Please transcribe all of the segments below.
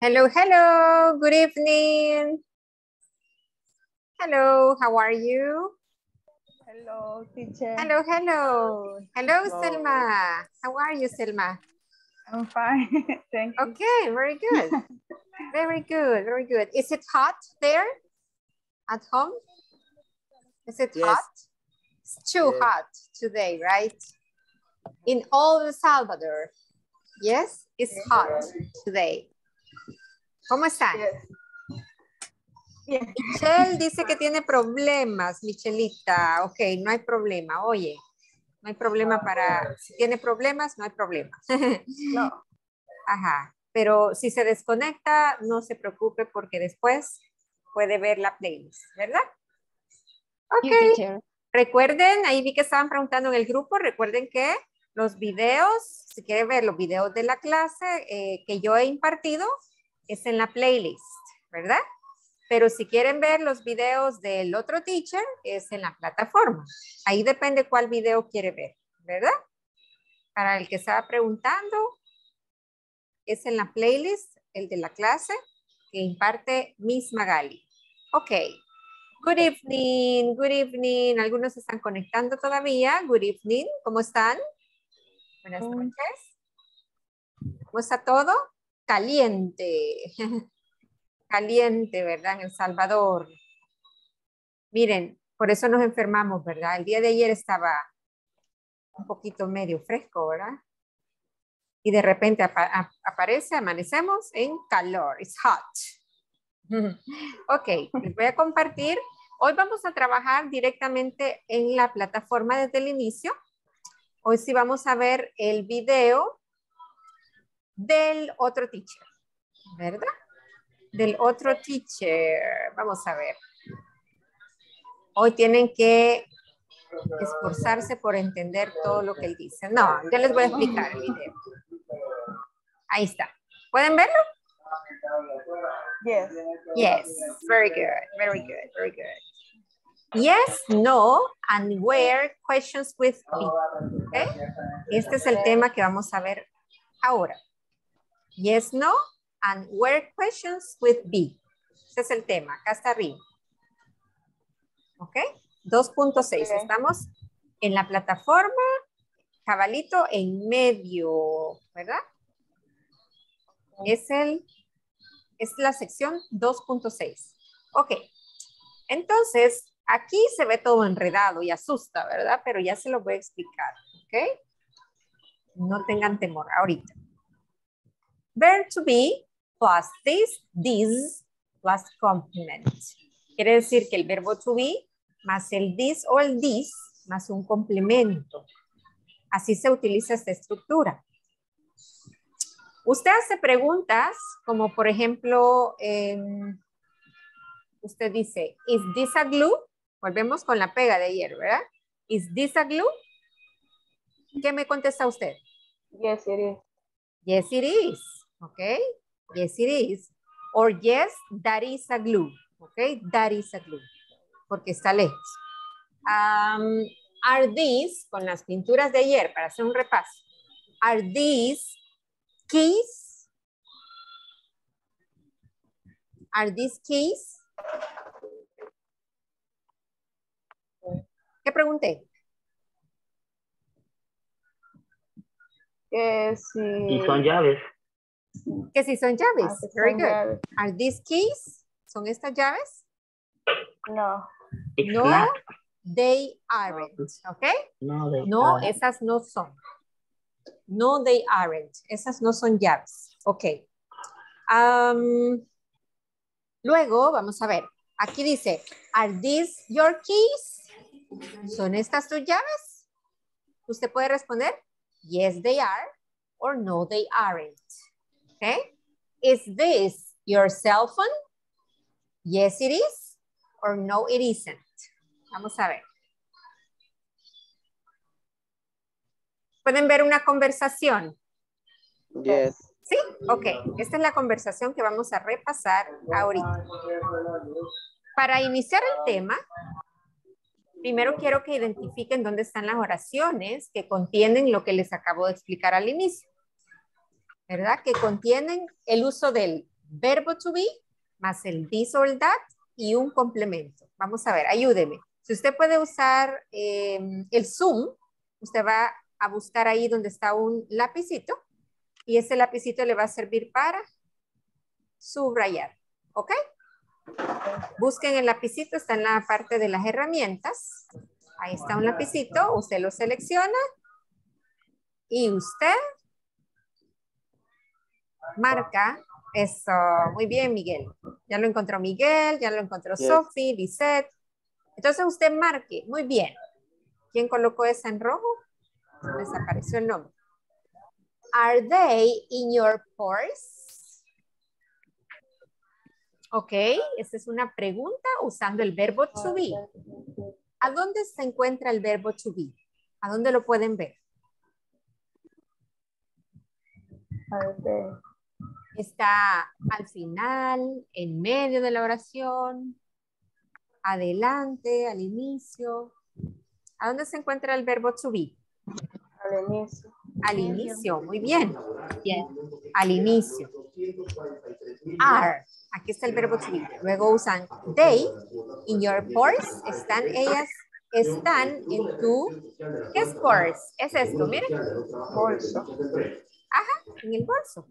Hello, hello. Good evening. Hello, how are you? Hello, teacher. Hello, hello. Hello, Hello. Selma. How are you, Selma? I'm fine. Thank you. Okay, very good. Very good, very good. Is it hot there at home? Is it Yes. hot? It's too Yes. hot today, right? In all El Salvador. Yes, it's hot today. ¿Cómo. Yes. Michelle dice que tiene problemas, Michelita. Ok, no hay problema. Oye, no hay problema para... Si tiene problemas, no hay problema. No. Ajá. Pero si se desconecta, no se preocupe porque después puede ver la playlist, ¿verdad? Ok. Recuerden, ahí vi que estaban preguntando en el grupo, recuerden que los videos, si quieren ver los videos de la clase eh, que yo he impartido, es en la playlist, ¿verdad? Pero si quieren ver los videos del otro teacher, es en la plataforma. Ahí depende cuál video quiere ver, ¿verdad? Para el que estaba preguntando, es en la playlist, el de la clase que imparte Miss Magali. Ok. Good evening, good evening. Algunos se están conectando todavía. Good evening, ¿cómo están? Buenas noches. ¿Cómo está todo? Caliente. Caliente, ¿verdad? En El Salvador. Miren, por eso nos enfermamos, ¿verdad? El día de ayer estaba un poquito medio fresco, ¿verdad? Y de repente aparece, amanecemos en calor. It's hot. Ok, les voy a compartir. Hoy vamos a trabajar directamente en la plataforma desde el inicio. Hoy sí vamos a ver el video del otro teacher, ¿verdad? Del otro teacher. Vamos a ver. Hoy tienen que esforzarse por entender todo lo que él dice. No, ya les voy a explicar el video. Ahí está. ¿Pueden verlo? Yes. Yes, very good, very good, very good. Yes, no, and where questions with be. ¿ok? Este es el tema que vamos a ver ahora. Yes, no, and where questions with be. Ese es el tema, acá está arriba. ¿Ok? 2.6, Ok. estamos en la plataforma, cabalito en medio, ¿verdad? Es el es la sección 2.6. Ok, entonces aquí se ve todo enredado y asusta, ¿verdad? Pero ya se lo voy a explicar, ¿ok? No tengan temor ahorita. Verb to be plus this, this plus complement. Quiere decir que el verbo to be más el this o el this más un complemento. Así se utiliza esta estructura. Usted hace preguntas como por ejemplo, em, usted dice, ¿is this a glue? Volvemos con la pega de ayer, ¿verdad? ¿Is this a glue? ¿Qué me contesta usted? Yes, it is. Yes, it is. Okay. Yes, it is. Or yes, that is a glue. Okay. That is a glue. Porque está lejos. Um, are these, con las pinturas de ayer, para hacer un repaso, are these keys? Are these keys? ¿Qué pregunté? Que si... Y son llaves. Que si son Ah, llaves. que Very son good. llaves. Are these keys? ¿Son estas llaves? No. It's No, not. they aren't. ¿Ok? No, they No, aren't. esas no son. No, they aren't. Esas no son llaves. Ok. Am, luego, vamos a ver. Aquí dice, ¿Are these your keys? ¿Son estas tus llaves? Usted puede responder, yes, they are, or no, they aren't. Okay? Is this your cell phone? Yes, it is, or no, it isn't. Vamos a ver. ¿Pueden ver una conversación? Yes. ¿Sí? Ok. Esta es la conversación que vamos a repasar ahorita. Para iniciar el tema, primero quiero que identifiquen dónde están las oraciones que contienen lo que les acabo de explicar al inicio. ¿Verdad? Que contienen el uso del verbo to be más el this or that y un complemento. Vamos a ver, ayúdeme. Si usted puede usar em, el Zoom, usted va a buscar ahí donde está un lapicito y ese lapicito le va a servir para subrayar. ¿Ok? Busquen el lapicito, está en la parte de las herramientas. Ahí está un lapicito, usted lo selecciona y usted marca eso. Muy bien, Miguel. Ya lo encontró Miguel, ya lo encontró Sophie, Lisette. Entonces usted marque. Muy bien. ¿Quién colocó esa en rojo? Desapareció el nombre. Are they in your purse? Ok, esta es una pregunta usando el verbo to be. ¿A dónde se encuentra el verbo to be? ¿A dónde lo pueden ver? Está al final, en medio de la oración, adelante, al inicio. ¿A dónde se encuentra el verbo to be? Al inicio. Al inicio, muy bien. Al inicio. Are, aquí está el verbo to be. Luego usan they, in your purse, están ellas, están en tu, ¿qué es purse? Es esto, miren. Bolso. Ajá, en el bolso.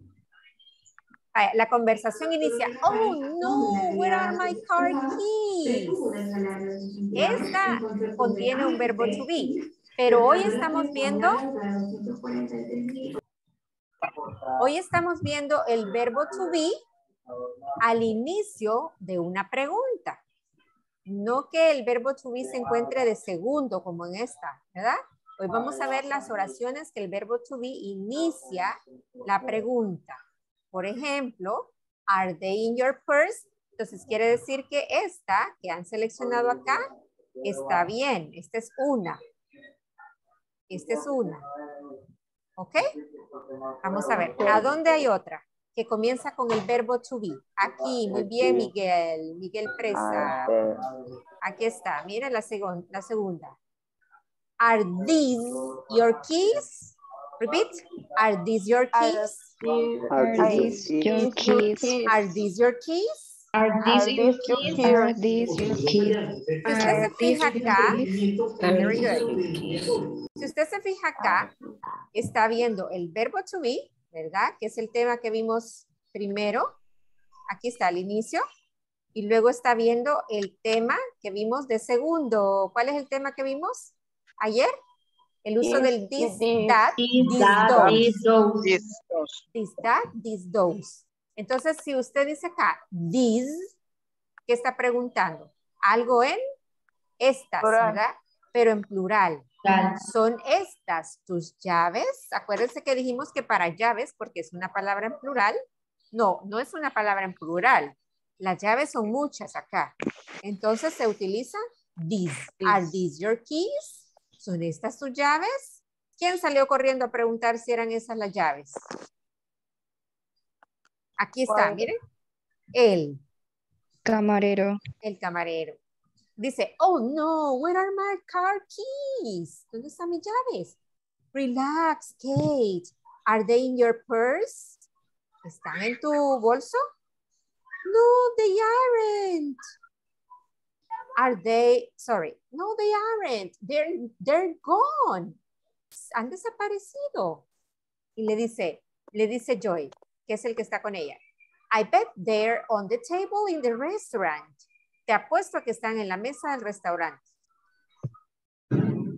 La conversación inicia, oh no, where are my car keys? Esta contiene un verbo to be, pero hoy estamos viendo, hoy estamos viendo el verbo to be al inicio de una pregunta. No que el verbo to be se encuentre de segundo como en esta, ¿verdad? Hoy vamos a ver las oraciones que el verbo to be inicia la pregunta. Por ejemplo, are they in your purse? Entonces quiere decir que esta que han seleccionado acá está bien. Esta es una. Esta es una. ¿Ok? Vamos a ver. ¿A dónde hay otra? Que comienza con el verbo to be. Aquí, muy bien, Miguel. Miguel Presa. Aquí está. Miren la, la segunda. Are these your keys? Repeat. Are these your keys? Are these your keys? Are these your keys? Are these your keys? Are these your keys? Si usted se fija acá, very good. Si usted se fija acá, está viendo el verbo to be, ¿verdad? Que es el tema que vimos primero. Aquí está al inicio. Y luego está viendo el tema que vimos de segundo. ¿Cuál es el tema que vimos ayer? El uso del this, that, this, those. This, that, this, those. Entonces, si usted dice acá, this, ¿qué está preguntando? Algo en estas, ¿verdad? Pero en plural. Son estas tus llaves. Acuérdense que dijimos que para llaves, porque es una palabra en plural. No, no es una palabra en plural. Las llaves son muchas acá. Entonces se utiliza these. Are these your keys? ¿Son estas tus llaves? ¿Quién salió corriendo a preguntar si eran esas las llaves? Aquí está, miren. El. Camarero. El camarero. Dice, oh no, where are my car keys? ¿Dónde están mis llaves? Relax, Kate. Are they in your purse? ¿Están en tu bolso? No, they aren't. Are they, sorry, no, they aren't. They're, they're gone. Han desaparecido. Y le dice, le dice Joy, que es el que está con ella. I bet they're on the table in the restaurant. Te apuesto que están en la mesa del restaurante.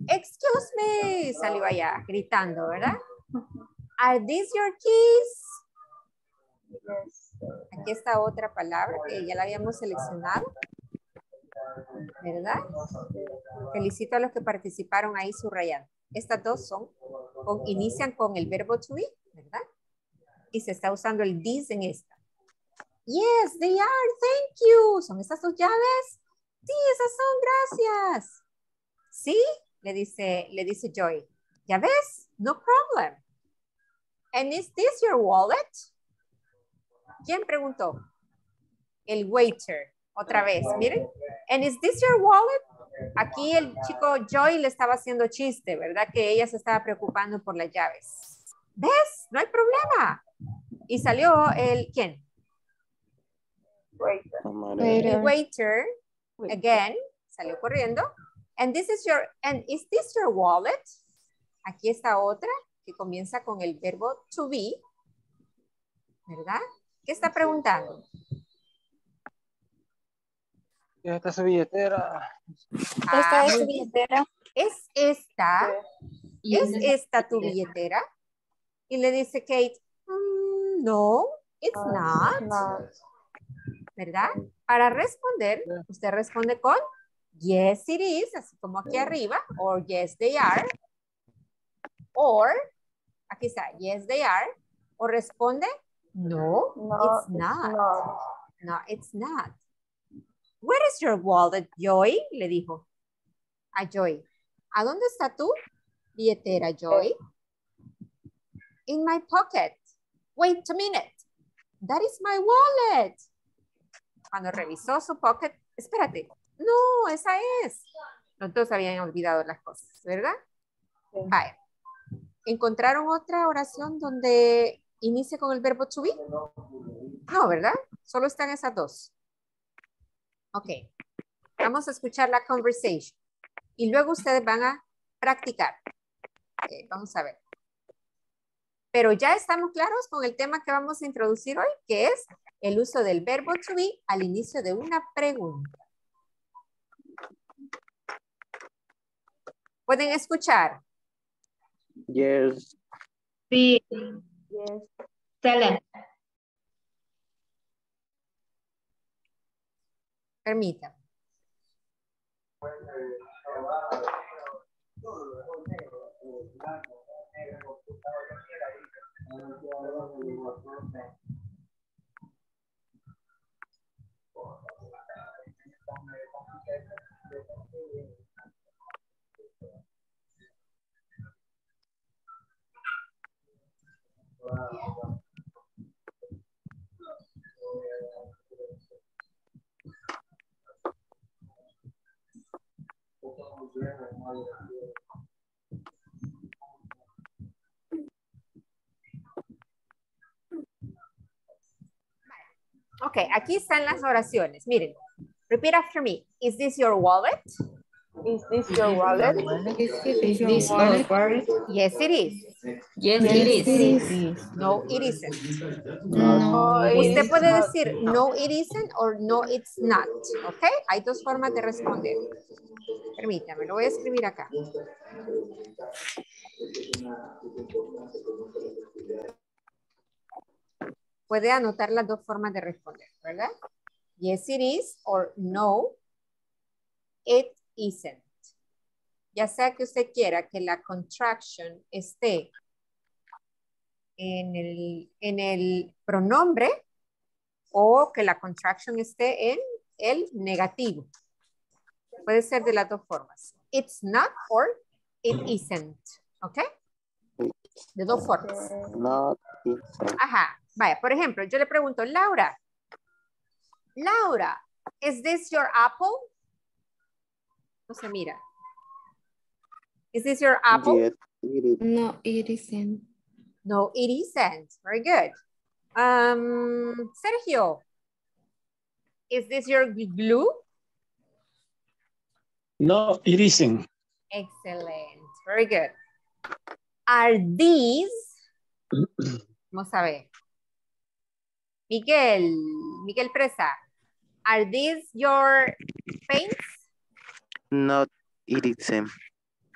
Excuse me, salió allá gritando, ¿verdad? Are these your keys? Aquí está otra palabra que ya la habíamos seleccionado. ¿Verdad? Felicito a los que participaron ahí subrayando. Estas dos son, inician con el verbo to be, ¿verdad? Y se está usando el this en esta. Yes, they are, thank you. ¿Son estas dos llaves? Sí, esas son, gracias. ¿Sí? Le dice, le dice Joy. ¿Ya ves? No problem. And is this your wallet? ¿Quién preguntó? El waiter. Otra vez, miren. And is this your wallet? Aquí el chico Joy le estaba haciendo chiste, ¿verdad? Que ella se estaba preocupando por las llaves. ¿Ves? No hay problema. Y salió el, ¿quién? Waiter. The waiter, again, salió corriendo. And this is your, and is this your wallet? Aquí está otra que comienza con el verbo to be. ¿Verdad? ¿Qué está preguntando? Esta es su billetera. Ah, es su billetera. ¿Es esta? ¿Es esta tu billetera? Y le dice Kate, "Mm, no, it's not. Not. ¿verdad? Para responder, usted responde con yes it is, así como aquí arriba, or yes they are, or, aquí está, yes they are, o responde no, No, it's not. No, it's not. Where is your wallet, Joy? Le dijo a Joy. ¿A dónde está tu billetera, Joy? In my pocket. Wait a minute. That is my wallet. Cuando revisó su pocket, espérate. No, esa es. Los dos habían olvidado las cosas, ¿verdad? Sí. Vale. ¿Encontraron otra oración donde inicie con el verbo to be? No, ¿verdad? Solo están esas dos. Ok. Vamos a escuchar la conversation. Y luego ustedes van a practicar. Ok, vamos a ver. Pero ya estamos claros con el tema que vamos a introducir hoy, que es el uso del verbo to be al inicio de una pregunta. ¿Pueden escuchar? Yes. Sí, Yes. sala. Permítanme. Ok, aquí están las oraciones. Miren, repeat after me. Is this your wallet? Is this your wallet? Is this your wallet? Yes, it is. Yes, it is. No, it isn't. No, it Usted is puede decir no, it isn't or no, it's not. ¿Ok? Hay dos formas de responder. Permítame, lo voy a escribir acá. Puede anotar las dos formas de responder, ¿verdad? Yes, it is or no, it isn't. Ya sea que usted quiera que la contraction esté en el, en el pronombre o que la contraction esté en el negativo. Puede ser de las dos formas. It's not or it isn't. ¿Ok? De dos formas. Not. Ajá. Vaya, por ejemplo, yo le pregunto, Laura, Laura, is this your apple? No se mira. Is this your apple? Yes, it is. No, it isn't. No, it isn't. Very good. Um, Sergio, is this your gl- glue? No, it isn't. Excellent. Very good. Are these? Vamos a ver. Miguel, Miguel Presa, are these your paints? Not it isn't.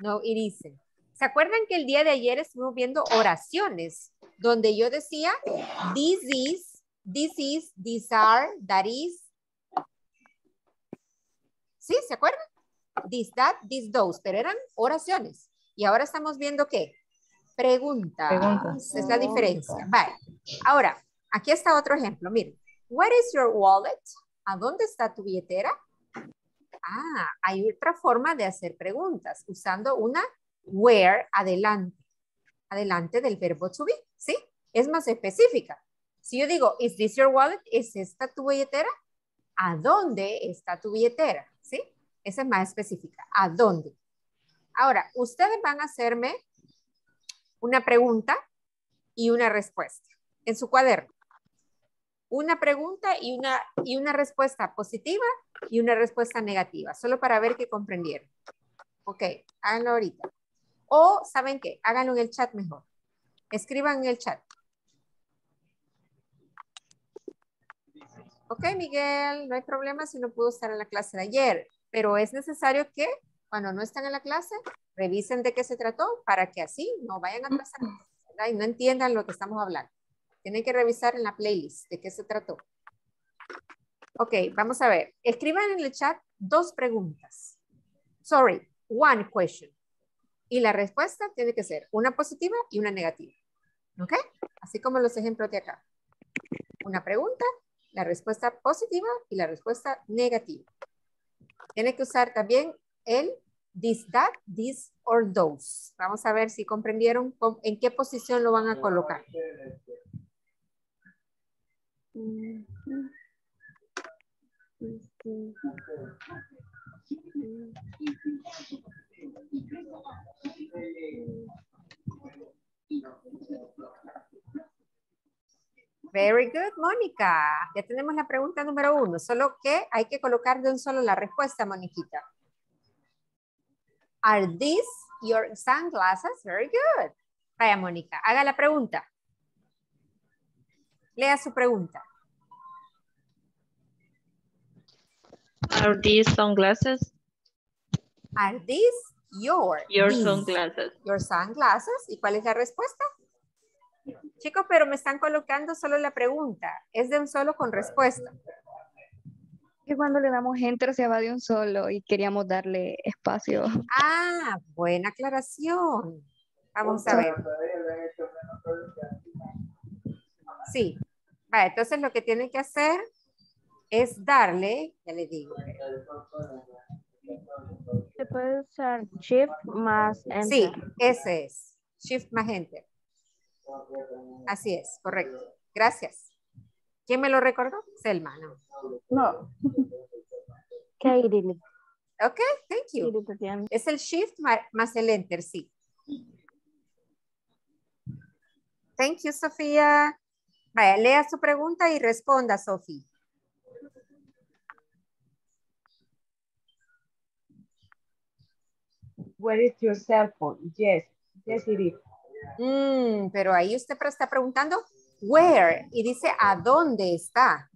No, it isn't. ¿Se acuerdan que el día de ayer estuvimos viendo oraciones donde yo decía this is, this is, these are, that is? ¿Sí? ¿Se acuerdan? This, that, this, those, pero eran oraciones. Y ahora estamos viendo qué? Preguntas. Preguntas. Es la diferencia. Vale. Ahora, aquí está otro ejemplo. Miren. Where is your wallet? ¿A dónde está tu billetera? Ah, hay otra forma de hacer preguntas usando una where adelante. Adelante del verbo to be, ¿sí? Es más específica. Si yo digo, is this your wallet? ¿Es esta tu billetera? ¿A dónde está tu billetera? Esa es más específica. ¿A dónde? Ahora, ustedes van a hacerme una pregunta y una respuesta en su cuaderno. una pregunta y una, y una respuesta positiva y una respuesta negativa, solo para ver que comprendieron. Ok, háganlo ahorita. O, ¿saben qué? Háganlo en el chat mejor. Escriban en el chat. Ok, Miguel, no hay problema si no pudo estar en la clase de ayer, pero es necesario que cuando no están en la clase, revisen de qué se trató para que así no vayan a atrasar y no entiendan lo que estamos hablando. Tienen que revisar en la playlist de qué se trató. Ok, vamos a ver. Escriban en el chat dos preguntas. Sorry, one question. Y la respuesta tiene que ser una positiva y una negativa. ¿Ok? Así como los ejemplos de acá. Una pregunta, la respuesta positiva y la respuesta negativa. Tiene que usar también el this, that, this or those. Vamos a ver si comprendieron en qué posición lo van a colocar. Very good, Mónica. Ya tenemos la pregunta número uno, solo que hay que colocar de un solo la respuesta, Moniquita. Are these your sunglasses? Very good. Vaya, Mónica, haga la pregunta. Lea su pregunta. Are these sunglasses? Are these your, Your these, sunglasses. your sunglasses? ¿Y cuál es la respuesta? Chicos, pero me están colocando solo la pregunta. Es de un solo con respuesta. Que cuando le damos enter se va de un solo y queríamos darle espacio. Ah, buena aclaración. Vamos a ver. Sí. Vale, entonces lo que tienen que hacer es darle, ya les digo. Se puede usar shift más enter. Sí, ese es. Shift más enter. Así es, correcto. Gracias. ¿Quién me lo recordó? Selma, ¿no? No. Katie. Ok, thank you. Es el shift más el enter, sí. Thank you, Sofía. Vaya, lea su pregunta y responda, Sofía. Where is your cell phone? Yes, yes it is. Mm, pero ahí usted está preguntando where y dice a dónde está.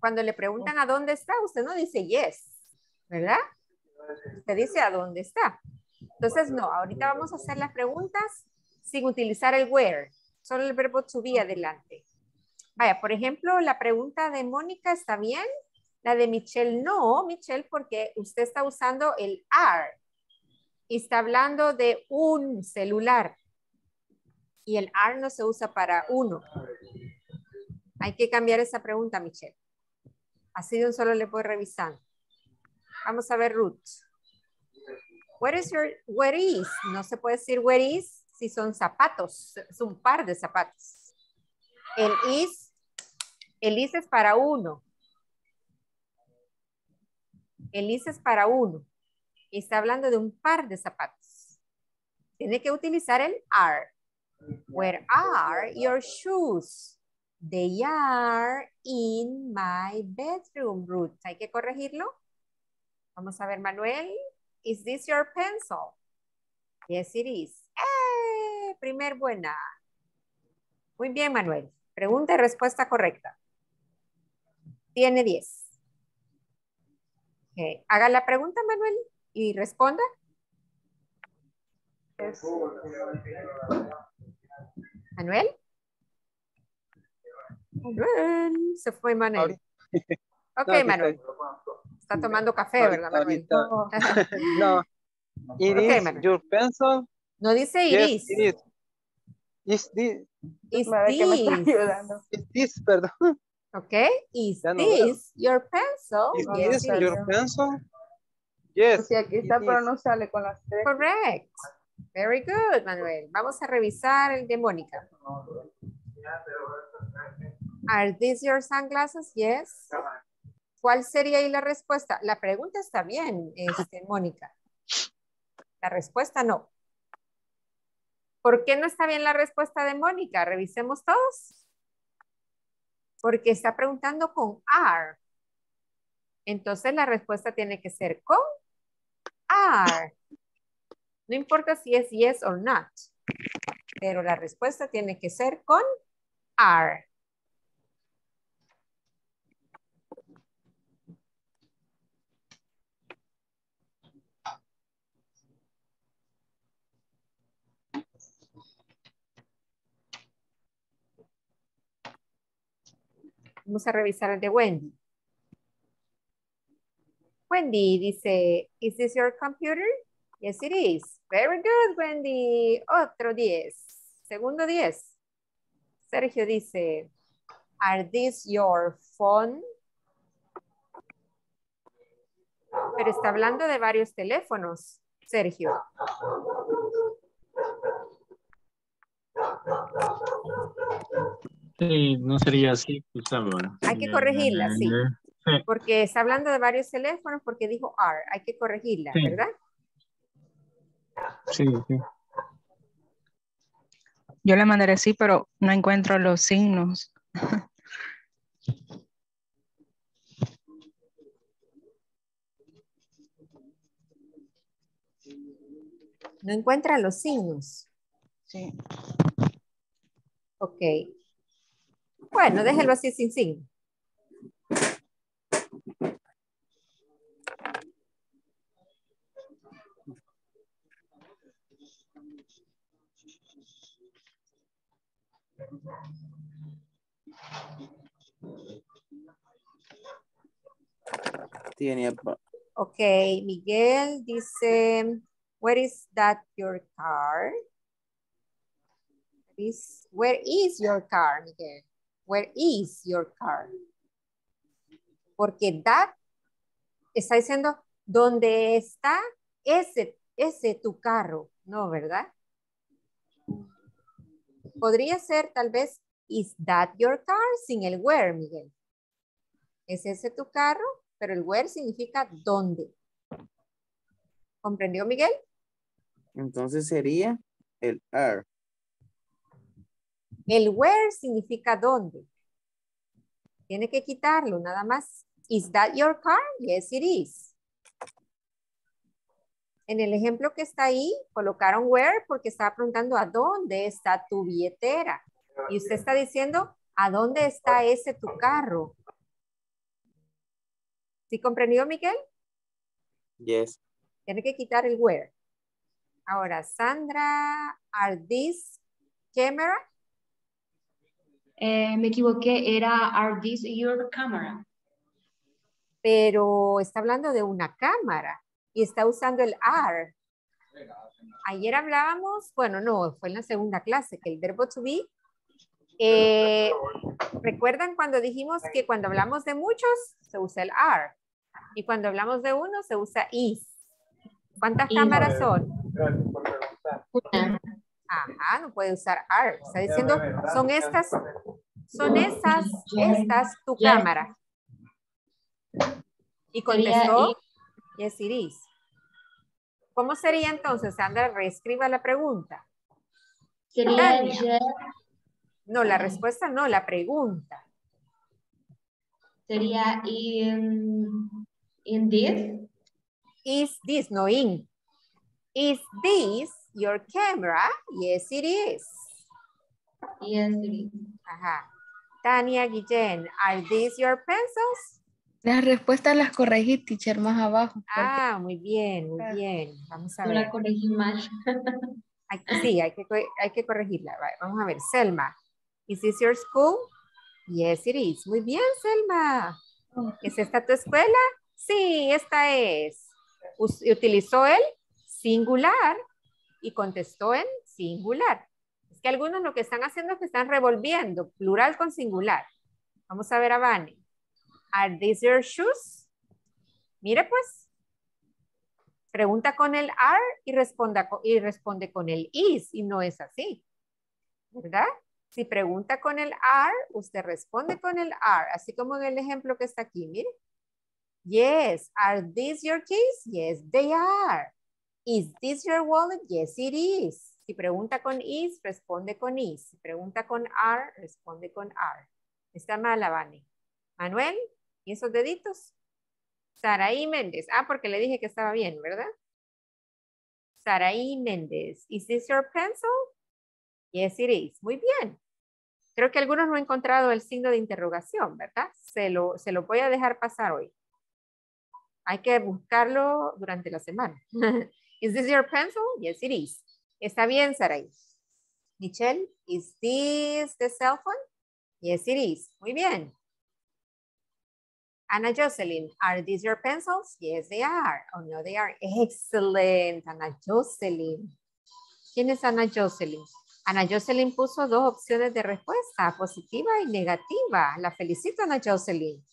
Cuando le preguntan a dónde está, usted no dice yes, ¿verdad? Usted dice a dónde está. Entonces, no, ahorita vamos a hacer las preguntas sin utilizar el where, solo el verbo to be adelante. Vaya, por ejemplo, la pregunta de Mónica está bien, la de Michelle no, Michelle, porque usted está usando el are está hablando de un celular. Y el are no se usa para uno. Hay que cambiar esa pregunta, Michelle. Así de un solo le voy revisando. Vamos a ver Ruth. Where is your, where is? No se puede decir where is si son zapatos, es un par de zapatos. El is, el is es para uno. El is es para uno. Está hablando de un par de zapatos. Tiene que utilizar el are. Where are your shoes? They are in my bedroom, Ruth. Hay que corregirlo. Vamos a ver, Manuel. Is this your pencil? Yes, it is. ¡Eh! Primer buena. Muy bien, Manuel. Pregunta y respuesta correcta. Tiene 10. Ok, Haga la pregunta, Manuel, y responda. Yes. Manuel. Manuel. Se fue Manuel. Ok, No, Manuel. Está tomando café, ¿verdad, Manuel? ahorita. No. It Ok, is Manuel. your pencil. No dice Yes, iris. it is. Is this, Is this. is this, perdón. Ok. Is no veo. this your pencil? Is Yes, this your pencil? Yes. Sí, aquí está, it pero is. no sale con las tres. Correct. Very good, Manuel. Vamos a revisar el de Mónica. Are these your sunglasses? Yes. ¿Cuál sería ahí la respuesta? La pregunta está bien, este, Mónica. La respuesta no. ¿Por qué no está bien la respuesta de Mónica? Revisemos todos. Porque está preguntando con are. Entonces la respuesta tiene que ser con are. No importa si es yes or not. Pero la respuesta tiene que ser con are. Vamos a revisar el de Wendy. Wendy dice, is this your computer? Yes, it is. Very good, Wendy. Otro 10. Segundo 10. Sergio dice, are these your phone? Pero está hablando de varios teléfonos, Sergio. Sí, no sería así, pues, Hay que corregirla, sí. Porque está hablando de varios teléfonos porque dijo are. Hay que corregirla, ¿verdad? Sí, sí. Yo le mandaré sí, pero no encuentro los signos. No encuentra los signos. Sí. Ok. Bueno, déjelo así sin signo. Tiene. Ok, Miguel dice, where is that your car? Where is your car, Miguel? Where is your car? Porque that está diciendo, ¿dónde está ese, ese tu carro? No, ¿verdad? Podría ser tal vez, is that your car? Sin el where, Miguel. ¿Es ese tu carro? Pero el where significa dónde. ¿Comprendió, Miguel? Entonces sería el are. El where significa dónde. Tiene que quitarlo, nada más. Is that your car? Yes, it is. En el ejemplo que está ahí, colocaron where porque estaba preguntando a dónde está tu billetera. Y usted está diciendo, ¿a dónde está ese tu carro? ¿Sí comprendió, Miguel? Yes. Tiene que quitar el where. Ahora, Sandra, are these camera? Eh, me equivoqué, era are these your camera? Pero está hablando de una cámara y está usando el are. Ayer hablábamos, bueno, no, fue en la segunda clase, que el verbo to be. Eh, ¿Recuerdan cuando dijimos que cuando hablamos de muchos se usa el are? Y cuando hablamos de uno se usa is. ¿Cuántas cámaras son? Ajá, no puede usar are. Está diciendo, son estas, son esas, estas tu cámara. Y contestó, yes it is. ¿Cómo sería entonces, Sandra? Reescriba la pregunta. Sería No, la respuesta no, la pregunta. Sería in, in this. Is this, no in. Is this your camera? Yes, it is. Yes, it is. Ajá. Tania Guillén, are these your pencils? Las respuestas las corregí, teacher, más abajo. Ah, muy bien, muy bien. Vamos a ver. la corregí mal. sí, hay que, hay que corregirla. Vamos a ver. Selma, ¿is this your school? Yes, it is. Muy bien, Selma. ¿Es esta tu escuela? Sí, esta es. Utilizó el singular y contestó en singular. Es que algunos lo que están haciendo es que están revolviendo plural con singular. Vamos a ver a Vane. Are these your shoes? Mire pues. Pregunta con el are y, responda, y responde con el is y no es así. ¿Verdad? Si pregunta con el are, usted responde con el are, así como en el ejemplo que está aquí, mire. Yes, are these your keys? Yes, they are. Is this your wallet? Yes, it is. Si pregunta con is, responde con is. Si pregunta con are, responde con are. Está mal, Vane. Manuel, ¿y esos deditos? Saraí Méndez. Ah, porque le dije que estaba bien, ¿verdad? Saraí Méndez. ¿Is this your pencil? Yes, it is. Muy bien. Creo que algunos no han encontrado el signo de interrogación, ¿verdad? Se lo, se lo voy a dejar pasar hoy. Hay que buscarlo durante la semana. is this your pencil? Yes, it is. Está bien, Saraí. Michelle, is this the cell phone? Yes, it is. Muy bien. Ana Jocelyn, are these your pencils? Yes, they are. Oh, no, they are. Excellent, Ana Jocelyn. ¿Quién es Ana Jocelyn? Ana Jocelyn puso dos opciones de respuesta, positiva y negativa. La felicito, Ana Jocelyn.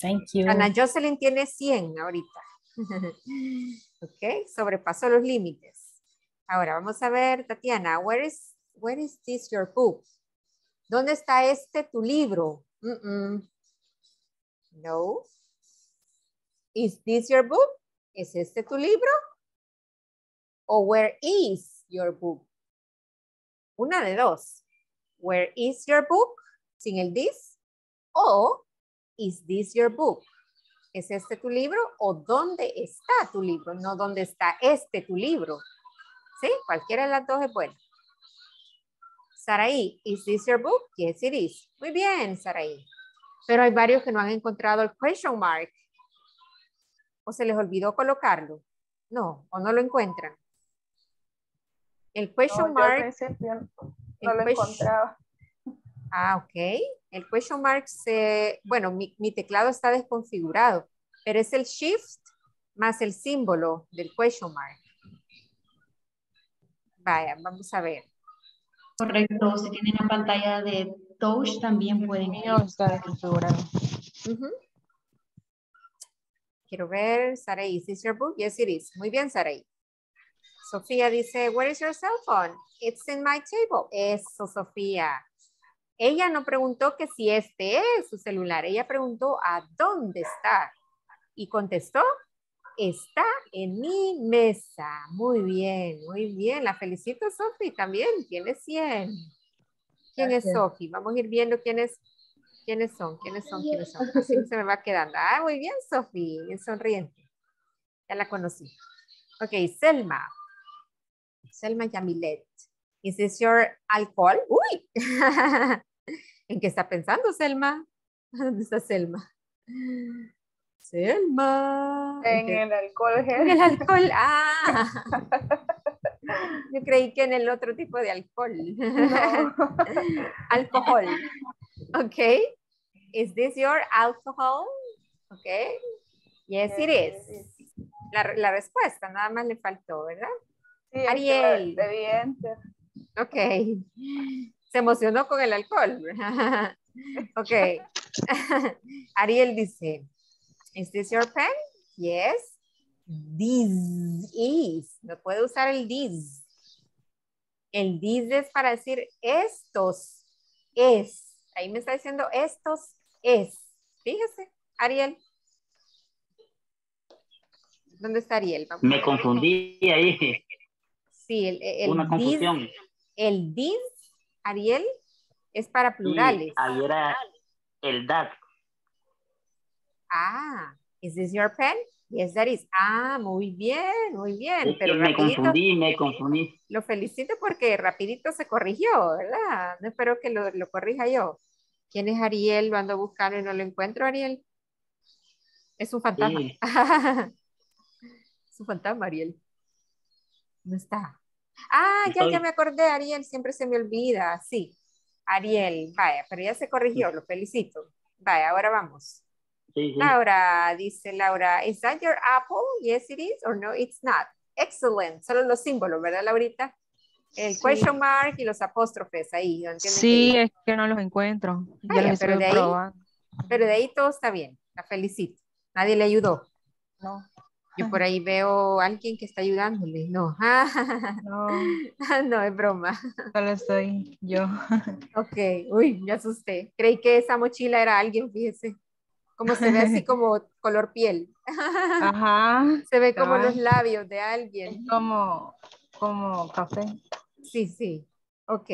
Thank you. Ana Jocelyn tiene 100 ahorita. ok, sobrepasó los límites. Ahora vamos a ver, Tatiana, where is, where is this your book? ¿Dónde está este tu libro? Mm -mm. No. Is this your book? ¿Es este tu libro? ¿O where is your book? Una de dos. Where is your book? Sin el this. O is this your book? ¿Es este tu libro? ¿O dónde está tu libro? No dónde está este tu libro. ¿Sí? Cualquiera de las dos es buena. Saraí, is this your book? Yes, it is. Muy bien, Saraí. Pero hay varios que no han encontrado el question mark. ¿O se les olvidó colocarlo? No, o no lo encuentran. El question No, mark. no el lo encontraba. Ah, ok. El question mark se, bueno, mi, mi teclado está desconfigurado, pero es el shift más el símbolo del question mark. Vaya, vamos a ver. Correcto, si tienen la pantalla de touch también pueden mío está desconfigurado. Ujú. Quiero ver, Saraí, ¿is this your book? Yes, it is. Muy bien, Saraí. Sofía dice, where is your cell phone? It's in my table. Eso, Sofía. Ella no preguntó que si este es su celular. Ella preguntó a dónde está. Y contestó, está en mi mesa. Muy bien, muy bien. La felicito, Sofía, también. Tiene 100. ¿Quién es. Sofi? Vamos a ir viendo quiénes, quiénes son, quiénes son, quiénes son. Así se me va quedando. Ah, muy bien, Sofi, bien sonriente. Ya la conocí. Ok, Selma. Selma Yamilet. Is this your alcohol? Uy. ¿En qué está pensando, Selma? ¿Dónde está Selma? Selma. En el alcohol en el alcohol. Ah. Yo creí que en el otro tipo de alcohol. No. alcohol. Okay. Is this your alcohol? Okay. Yes, it is. La, la respuesta, nada más le faltó, ¿verdad? Sí, Ariel. Ok. Se emocionó con el alcohol. ok. Ariel dice, ¿Is this your pen? Yes. This is. No puede usar el this. El this es para decir estos. Es. Ahí me está diciendo estos es. Fíjese, Ariel. ¿Dónde está Ariel? Vamos Me confundí ahí. Sí, el, el Una this- confusión. el this, Ariel, es para plurales. Y ahí era el that. Ah, is this your pen? Yes, that is. Ah, muy bien, muy bien. Es Pero me rapidito, confundí, me confundí. lo felicito porque rapidito se corrigió, ¿verdad? No espero que lo, lo corrija yo. ¿Quién es Ariel? Lo ando buscando y no lo encuentro, Ariel. Es un fantasma. Sí. es un fantasma, Ariel. No está. Ah, ya, ya me acordé, Ariel, siempre se me olvida. Sí, Ariel, vaya, pero ya se corrigió, lo felicito. Vaya, ahora vamos. Sí, sí. Laura, dice Laura, ¿is that your apple? Yes, it is, or no, it's not. Excellent. Solo los símbolos, ¿verdad, Laurita? El Sí. question mark y los apóstrofes ahí. ¿no entienden Sí, que- es que no los encuentro. Ya Vaya, los pero de ahí-. Pero de ahí todo está bien. La felicito. Nadie le ayudó. No. Yo por ahí veo a alguien que está ayudándole. No. No, no, es broma. solo estoy yo. Ok. Uy, me asusté. Creí que esa mochila era alguien, fíjese. Como se ve así como color piel. Ajá. Se ve como los labios de Es alguien. como, como café. Sí, sí. Ok.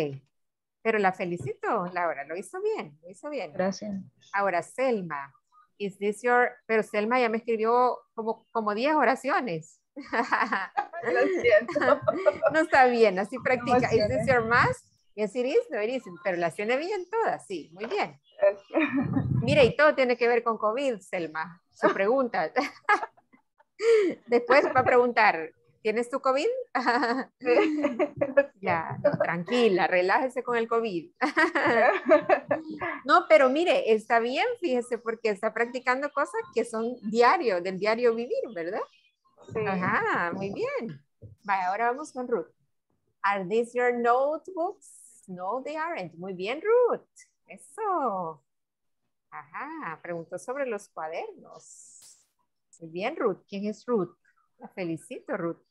Pero la felicito, Laura, lo hizo bien, lo hizo bien. Gracias. Ahora, Selma, is this your, pero Selma ya me escribió como, como 10 oraciones. Lo siento. no está bien, así practica. Is this your mask? Yes, it is, no, it isn't. Pero las tiene bien todas, sí, muy bien. Mire, y todo tiene que ver con COVID, Selma. Su pregunta. Después va a preguntar, ¿tienes tu COVID? ya, no, tranquila, relájese con el COVID. no, pero mire, está bien, fíjese, porque está practicando cosas que son diario, del diario vivir, ¿verdad? Sí. Ajá, muy bien. Vaya, ahora vamos con Ruth. Are these your notebooks? No, they aren't. Muy bien, Ruth. Eso. Ajá, preguntó sobre los cuadernos. Muy bien, Ruth. ¿Quién es Ruth? La felicito, Ruth.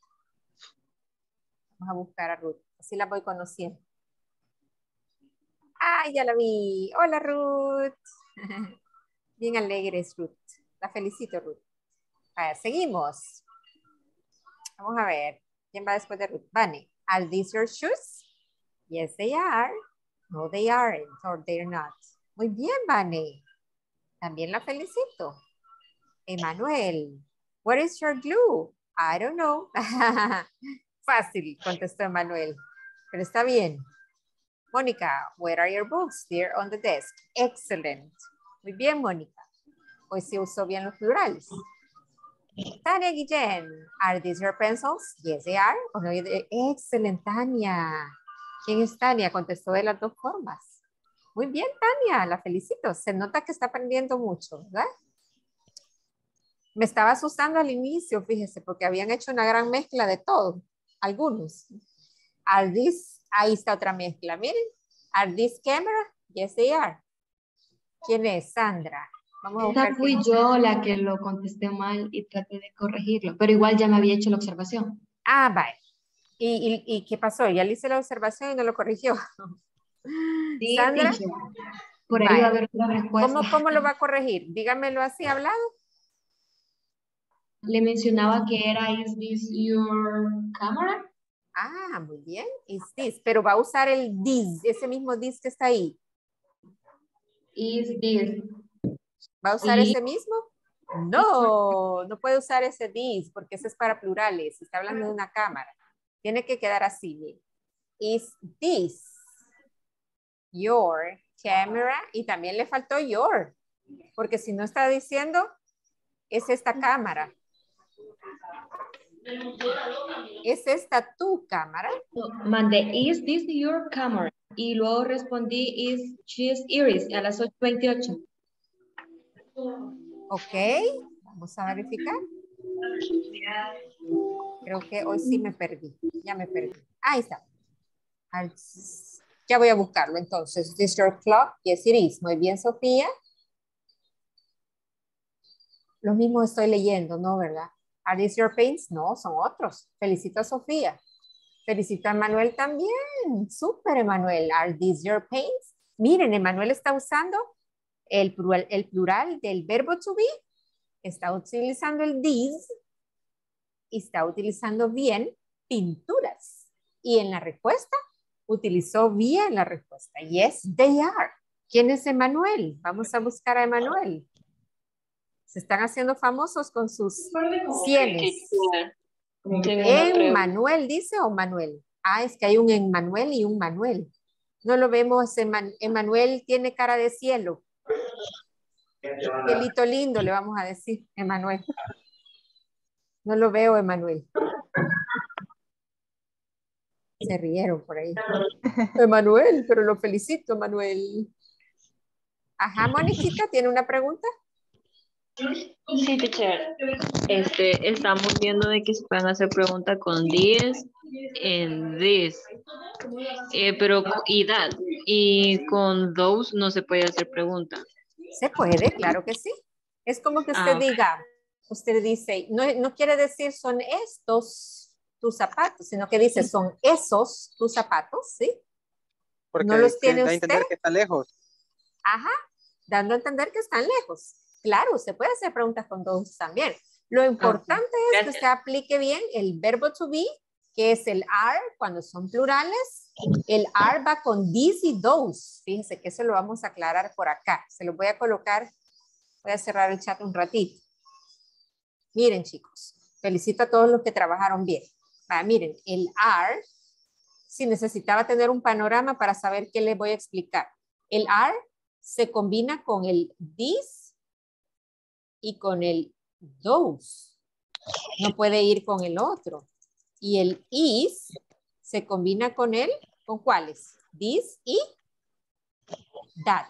Vamos a buscar a Ruth. Así la voy conociendo. Ah, ya la vi. Hola, Ruth. Bien alegres, Ruth. La felicito, Ruth. Seguimos. Vamos a ver. ¿Quién va después de Ruth? Vane. Are these your shoes? Yes, they are. No, they aren't, or they're not. Muy bien, Vane. También la felicito. Emanuel. What is your glue? I don't know. Fácil, contestó Emanuel. Pero está bien. Mónica, where are your books? They're on the desk. Excellent. Muy bien, Mónica. Hoy se usó bien los plurales. Tania Guillén, are these your pencils? Yes, they are. Oh, Excellent, Tania. ¿Quién es Tania? Contestó de las dos formas. Muy bien, Tania, la felicito. Se nota que está aprendiendo mucho, ¿verdad? Me estaba asustando al inicio, fíjese, porque habían hecho una gran mezcla de todo. Algunos. Are these, ahí está otra mezcla, miren. Are these camera? Yes, they are. ¿Quién es? Sandra. Vamos a Esa fui yo la que lo contesté mal y traté de corregirlo, pero igual ya me había hecho la observación. Ah, vale. ¿Y, y, y qué pasó? Ya le hice la observación y no lo corrigió. Sí, Sandra. Por ahí va a haber una respuesta. ¿cómo, ¿cómo lo va a corregir? Dígamelo así hablado. Le mencionaba que era Is this your camera? Ah, muy bien. Is this. Pero va a usar el this, ese mismo this que está ahí. Is this? ¿Va a usar ese mismo? No, no puede usar ese this porque ese es para plurales. Está hablando de una cámara. Tiene que quedar así. Is this your camera? Y también le faltó your. Porque si no está diciendo, es esta cámara. ¿Es esta tu cámara? Mandé Is this your camera? Y luego respondí Is she's Iris a las 8.28. Ok, vamos a verificar. Creo que hoy sí me perdí. Ya me perdí. Ahí está. Ya voy a buscarlo entonces. Is this your clock? Yes, it is. Muy bien, Sofía. Los mismos estoy leyendo, ¿no? ¿Verdad? Are these your paints? No, son otros. Felicito a Sofía. Felicito a Emanuel también. Súper, Emanuel. Are these your paints? Miren, Emanuel está usando el plural, el plural del verbo to be. Está utilizando el these está utilizando bien pinturas. Y en la respuesta, utilizó bien la respuesta. Yes, they are. ¿Quién es Emanuel? Vamos a buscar a Emanuel. Se están haciendo famosos con sus cienes. Emmanuel dice o Manuel. Ah, es que hay un Emmanuel y un Manuel. No lo vemos, Eman- Emanuel tiene cara de cielo. Cielito lindo, le vamos a decir, Emanuel. No lo veo, Emanuel. Se rieron por ahí. Emanuel, pero lo felicito, Emanuel. Ajá, Moniquita, ¿tiene una pregunta? Sí, teacher. Este, estamos viendo de que se pueden hacer preguntas con this and this. Eh, pero, y that. Y con those no se puede hacer pregunta. Se puede, claro que sí. Es como que usted Ah, diga, usted dice, no, no quiere decir son estos tus zapatos, sino que dice son esos tus zapatos, ¿sí? Porque ¿No los que tiene da a entender usted? que está lejos. Ajá, dando a entender que están lejos. Claro, se puede hacer preguntas con dos también. Lo importante es que usted aplique bien el verbo to be ¿Qué es el are cuando son plurales? El are va con these y those. Fíjense que eso lo vamos a aclarar por acá. Se lo voy a colocar. Voy a cerrar el chat un ratito. Miren, chicos. Felicito a todos los que trabajaron bien. Ah, miren, el are, si necesitaba tener un panorama para saber qué les voy a explicar. El are se combina con el this y con el those. No puede ir con el otro. Y el is se combina con él, ¿con cuáles? This y that.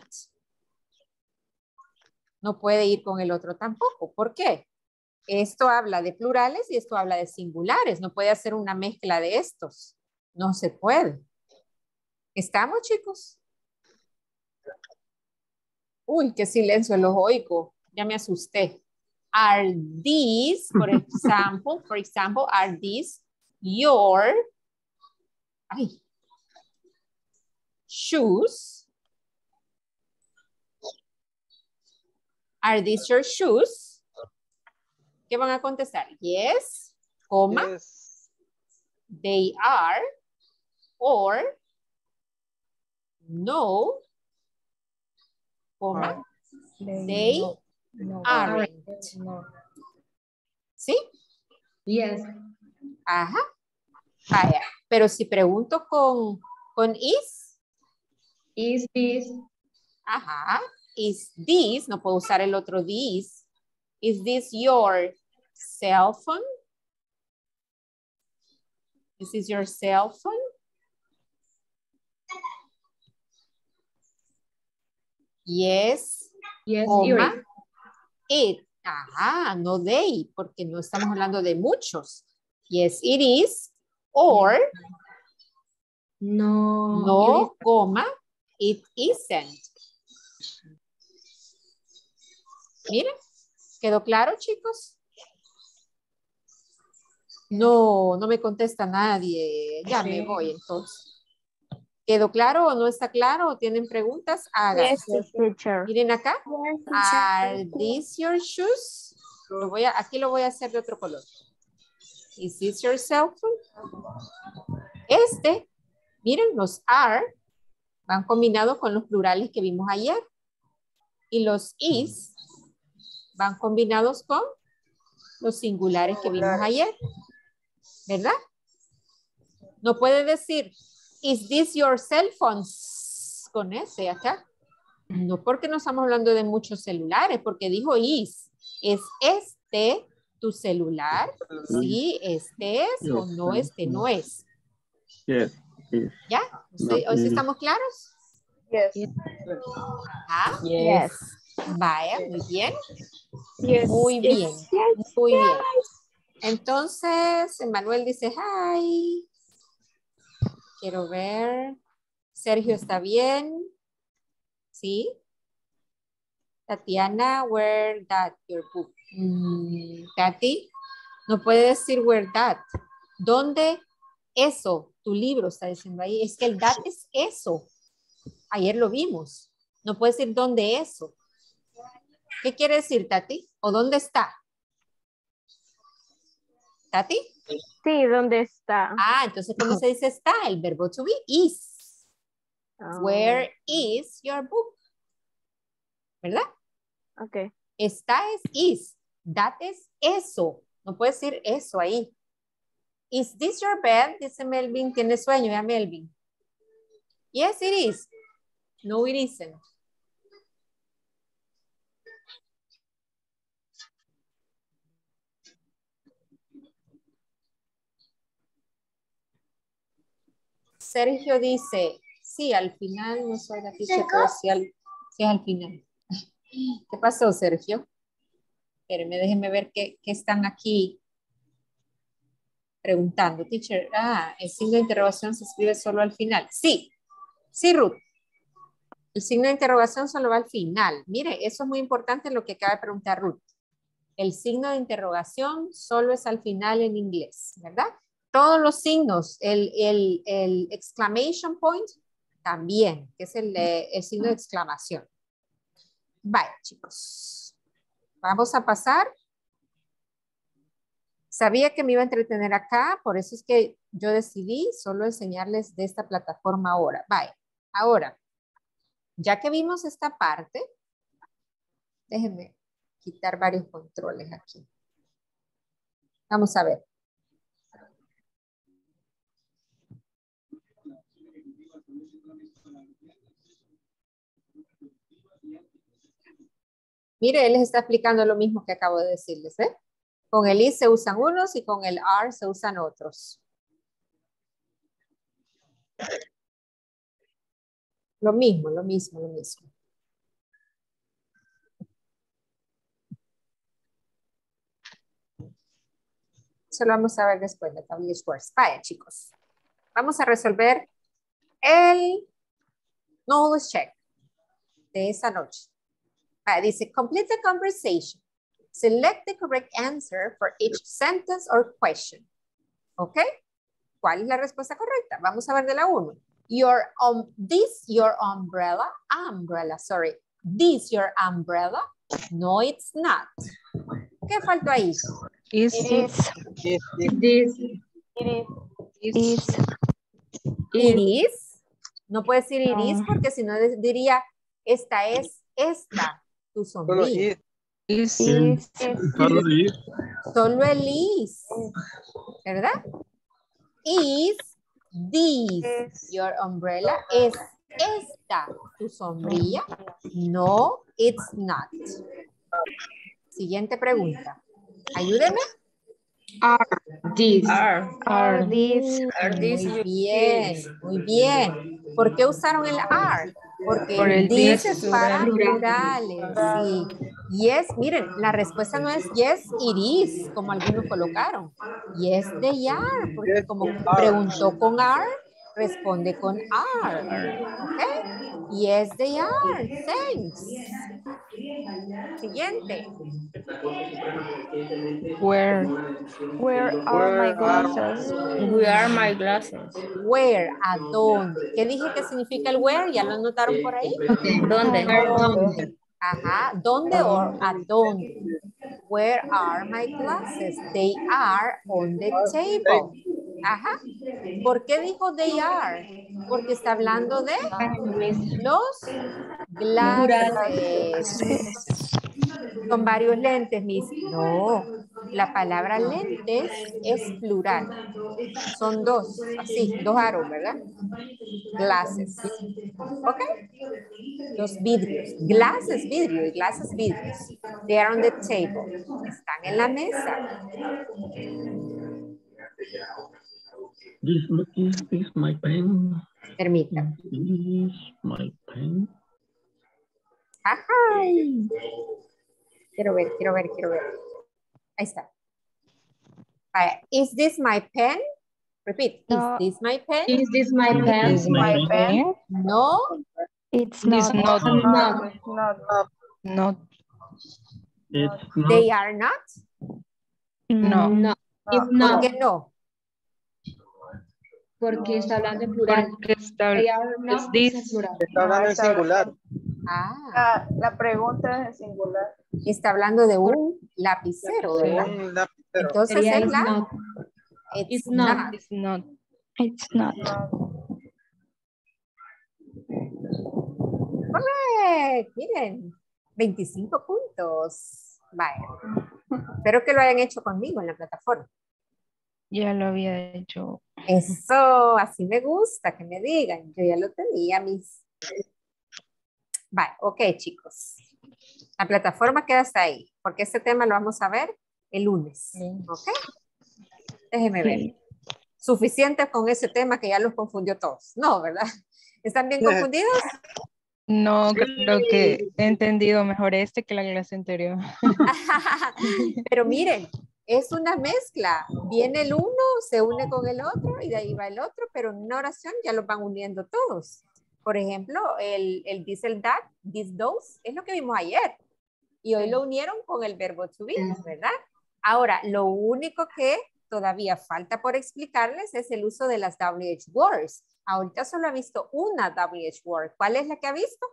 No puede ir con el otro tampoco. ¿Por qué? Esto habla de plurales y esto habla de singulares. No puede hacer una mezcla de estos. No se puede. ¿Estamos, chicos? Uy, qué silencio los oigo. Ya me asusté. Are these, for example, for example, are these your ay, shoes? Are these your shoes? ¿Qué van a contestar? Yes, coma. Yes. They are or no, coma. They No. aren't. ¿Sí? Yes. Ajá. Vaya. Pero si pregunto con, con is, Is this? ajá, is this, no puedo usar el otro this. Is this your cell phone? This is your cell phone? Yes, Yes, coma, it. Ajá, no they, porque no estamos hablando de muchos. Yes, it is. Or, No. no, coma, it isn't. Miren, ¿quedó claro, chicos? No, no me contesta nadie. Ya me voy entonces. ¿Quedó claro o no está claro? ¿O tienen preguntas? Hagan. Yes. Miren acá. Are these your shoes? Lo voy a, aquí lo voy a hacer de otro color. Is this your cell phone? Este, miren, los are van combinados con los plurales que vimos ayer. Y los is van combinados con los singulares que vimos ayer. ¿Verdad? No puede decir, is this your cell phone? Con ese acá. No porque no estamos hablando de muchos celulares, porque dijo is. ¿Es este tu celular? Sí, este es o no, este no es. ¿Ya? ¿Hoy estamos claros? Yes. Ajá. Yes. Vaya, muy bien. Yes. Muy bien. Muy bien. Entonces, Manuel dice, hi. Quiero ver. Sergio está bien. ¿Sí? Tatiana, where that your book? Mm, Tati, no puede decir where that. ¿Dónde eso? Tu libro está diciendo ahí. Es que el that es eso. Ayer lo vimos. No puede decir dónde eso. ¿Qué quiere decir, Tati? ¿O dónde está? ¿Tati? Sí, ¿dónde está? Ah, entonces, ¿cómo se dice está? El verbo to be is. Oh, Where is your book? ¿Verdad? Okay. Está es is. That es eso. No puede decir eso ahí. Is this your bed? Dice Melvin. Tiene sueño, ya Melvin. Yes, it is. No, it isn't. Sergio dice, sí, al final no soy la ficha, pero sí al, sí al final. ¿Qué pasó, Sergio? Espérenme, déjenme ver qué, qué están aquí preguntando. Teacher, ah, el signo de interrogación se escribe solo al final. Sí, sí, Ruth. El signo de interrogación solo va al final. Mire, eso es muy importante lo que acaba de preguntar Ruth. El signo de interrogación solo es al final en inglés, ¿verdad? Todos los signos, el, exclamation point también, que es el, eh, el signo de exclamación. Vaya, chicos. Vamos a pasar Sabía que me iba a entretener acá, por eso es que yo decidí solo enseñarles de esta plataforma ahora. Vaya, ahora, ya que vimos esta parte, déjenme quitar varios controles aquí. Vamos a ver. Mire, él les está explicando lo mismo que acabo de decirles. ¿eh? Con el is se usan unos y con el are se usan otros. Lo mismo, lo mismo, lo mismo. Eso lo vamos a ver después de Words. Vaya, chicos. Vamos a resolver el knowledge check de esa noche. Vaya, dice, complete the conversation. Select the correct answer for each sentence or question. ¿Ok? ¿Cuál es la respuesta correcta? Vamos a ver de la 1. Your, um, this your umbrella, umbrella, sorry. This your umbrella? No, it's not. ¿Qué faltó ahí? Is It is. This. It is. Is. Iris. No puede decir iris No. porque si no diría, esta es esta, tu Solo sombrilla. is. is Is. Solo is. Solo el is. ¿Verdad? Is this your umbrella? ¿Es esta tu sombrilla? No, it's not. Siguiente pregunta. Ayúdeme. This. Are. Are these. Are these Muy bien, muy bien. ¿Por qué usaron el are? Porque Por el this this es para plural. plurales. Sí. Yes, miren, la respuesta no es yes, it is, como algunos colocaron. Yes, they are, porque como preguntó con are, responde con are. ¿Ok? Yes, they are. Thanks. Siguiente. where Where are my Where glasses? We are my glasses. Where, ¿a dónde? ¿Qué dije que significa el where? ¿Ya lo notaron por ahí? ¿Dónde? ¿Dónde? Ajá, ¿dónde o a dónde? Where are my glasses? They are on the table. Ajá. ¿Por qué dijo they are? Porque está hablando de los glasses. Son varios lentes, mis. No, la palabra lentes es plural. Son dos, así, dos aros, ¿verdad? Glasses. ¿Ok? Los vidrios. Glasses, vidrio y glasses, vidrios. They are on the table. Están en la mesa. This is this my pen. Permítame. Is my pen. Ah, Ay. Quiero ver, quiero ver, quiero ver. Ahí está. Vaya, Is this my pen? Repeat. No. Is this my pen? Is this my pen? Is my pen. No. It's not. It's not. not. No. It's not. Not. It's not. They are not. No. No. It's not. qué no? Porque está hablando en plural. Porque está. Is this- es en plural. Está hablando en está- singular. Ah, La, la pregunta es en singular. está hablando de un lapicero, ¿verdad? Un lapicero. Entonces Sería es la not. it's It's not. not. It's not. It's not. Correcto, miren, 25 puntos. Vaya. Espero que lo hayan hecho conmigo en la plataforma. Ya lo había hecho. Eso, así me gusta que me digan. Yo ya lo tenía, mis. Vale, ok, chicos. La plataforma queda hasta ahí, porque este tema lo vamos a ver el lunes. ¿Ok? Déjenme ver. Suficiente con ese tema que ya los confundió todos. No, ¿verdad? ¿Están bien confundidos? No, creo que he entendido mejor este que la clase anterior. Pero miren, es una mezcla. Viene el uno, se une con el otro y de ahí va el otro, pero en una oración ya los van uniendo todos. Por ejemplo, el, el this, el that, this, those, es lo que vimos ayer. Y hoy lo unieron con el verbo to be, ¿verdad? Ahora, lo único que todavía falta por explicarles es el uso de las WH words. Ahorita solo ha visto una WH word. ¿Cuál es la que ha visto?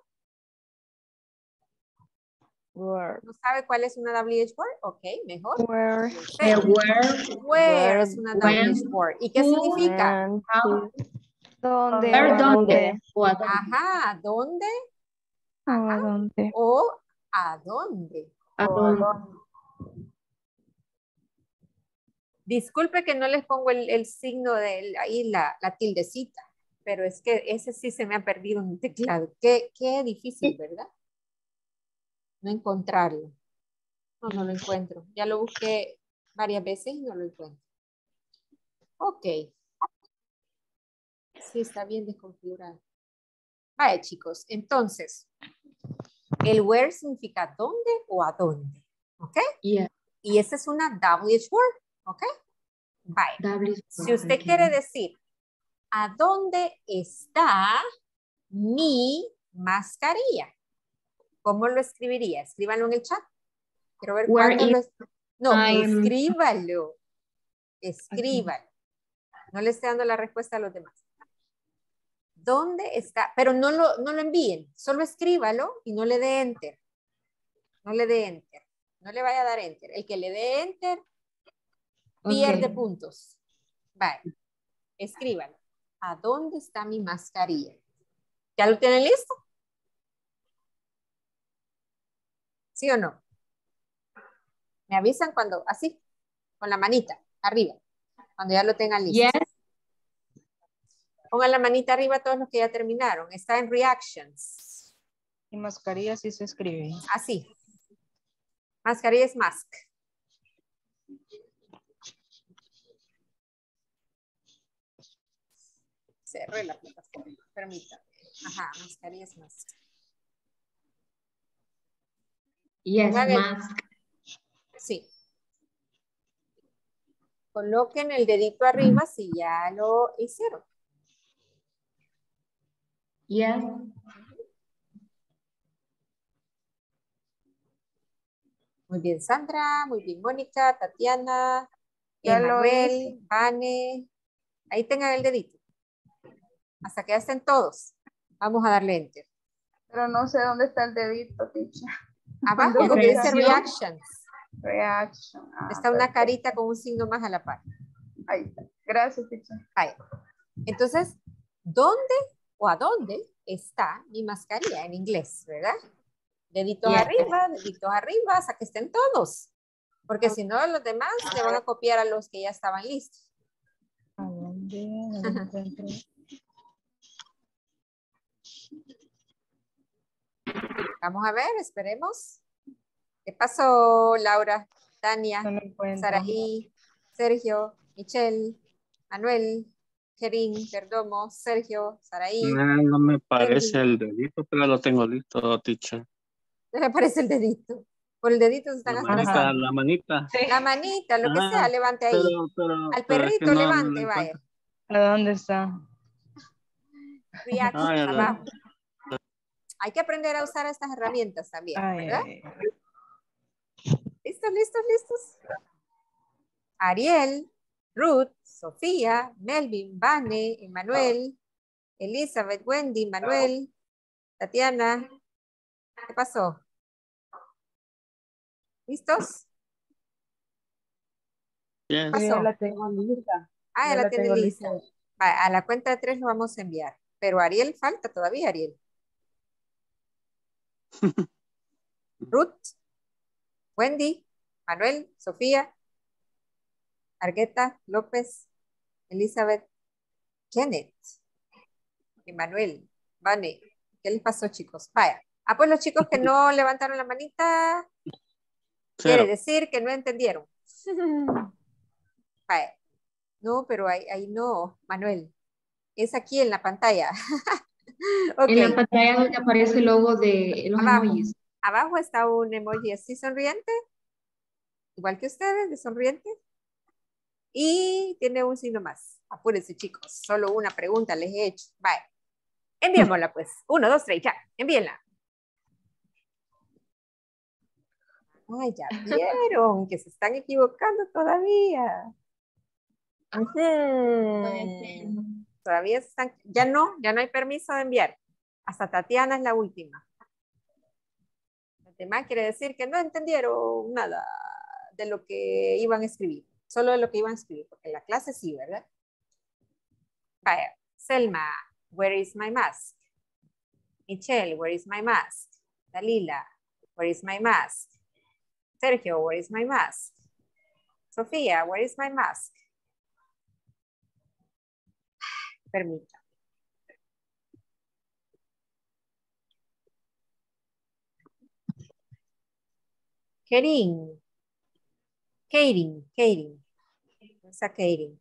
Where. ¿No sabe cuál es una WH word? Ok, mejor. Where. Where, Where es una when, WH word. ¿Y qué significa? How, ¿Dónde? where, ¿A dónde, o a dónde. Ajá, ¿dónde ¿A dónde? o a dónde? ¿A dónde? Disculpe que no les pongo el, el signo de ahí la, la tildecita, pero es que ese sí se me ha perdido en el teclado. Qué, qué difícil, ¿verdad? No encontrarlo. No, no lo encuentro. Ya lo busqué varias veces y no lo encuentro. Ok. Sí, está bien desconfigurado. Vale, chicos. Entonces, el where significa dónde o a dónde. ¿Ok? Yeah, Y esa es una WH word. ¿Ok? Vale. W. Si usted quiere decir, ¿a dónde está mi mascarilla? ¿Cómo lo escribiría? Escríbanlo en el chat. Quiero ver cuándo lo No, I'm- escríbalo. Escríbalo. No le esté dando la respuesta a los demás. ¿Dónde está? Pero no lo, no lo envíen. Solo escríbalo y no le dé enter. No le dé enter. No le vaya a dar enter. El que le dé enter pierde puntos. Vale. Escríbalo. ¿A dónde está mi mascarilla? ¿Ya lo tienen listo? ¿Sí o no? Me avisan cuando, así, con la manita, arriba, cuando ya lo tengan listo. Yes, Pongan la manita arriba todos los que ya terminaron. Está en reactions. Y mascarilla sí se escribe. Así. Mascarilla es mask. Cerré la plataforma. Permítame. Ajá, mascarilla es mask. Yes, Pongan el- mask. Sí. Coloquen el dedito arriba si ya lo hicieron. Yes, Muy bien, Sandra. Muy bien, Mónica, Tatiana, Emanuel, Vane. Ahí tengan el dedito. Hasta que ya estén todos. Vamos a darle enter. Pero no sé dónde está el dedito, teacher. Abajo ¿Dónde donde dice reactions. Reaction. Ah, Está una perfecto. carita con un signo más a la par. Ahí está. Gracias, teacher. Ahí. Entonces, ¿dónde o a dónde está mi mascarilla en inglés, verdad? Deditos Yes. arriba, deditos arriba, hasta que estén todos. Porque si no, los demás le van a copiar a los que ya estaban listos. ¿A dónde? No lo encuentro. Vamos a ver, esperemos. ¿Qué pasó, Laura, Tania, No. Saraí, Sergio, Michelle, Manuel, Kerin, Perdomo, Sergio, Saraí? No, no me parece el dedito, pero lo tengo listo, teacher. No le aparece el dedito. Por el dedito se están La manita, la manita. La manita, lo que sea, levante ahí. Pero, pero, Al pero es que perrito, no levante, vaya. ¿A dónde está? La- abajo. Hay que aprender a usar estas herramientas también, Ay, ¿verdad? ay, ay. ¿Listos, listos, listos? Ariel, Ruth, Sofía, Melvin, Vane, Emanuel, Elizabeth, Wendy, Manuel, Tatiana. ¿Qué pasó? ¿Listos? Ya la tengo lista. Ah, ya Ya la la tiene tengo lista. a la cuenta de tres lo vamos a enviar. Pero Ariel falta todavía, Ariel. Ruth, Wendy, Manuel, Sofía, Argueta, López, Elizabeth, Kenneth, Emanuel, Vane. ¿Qué les pasó, chicos? Vaya. Ah, pues los chicos que no levantaron la manita, quiere Cero. decir que no entendieron. Vaya. No, pero ahí, ahí no, Manuel. Es aquí en la pantalla. ok. En la pantalla donde aparece el logo de los Abajo. emojis. Abajo está un emoji así sonriente, igual que ustedes, de sonriente. Y tiene un signo más. Apúrense, chicos. Solo una pregunta les he hecho. Vale. Enviémosla, pues. Uno, dos, tres, ya. Envíenla. Ay, ya vieron que se están equivocando todavía. Ujú. Todavía están. Ya no, ya no hay permiso de enviar. Hasta Tatiana es la última. Tema quiere decir que no entendieron nada de lo que iban a escribir. Solo de lo que iban a escribir, porque en la clase sí, ¿verdad? Vaya, Selma, where is my mask? Michelle, where is my mask? Dalila, where is my mask? Sergio, where is my mask? Sofía, where is my mask? Permita. Kerin. Karin, Karin. Esa Karin.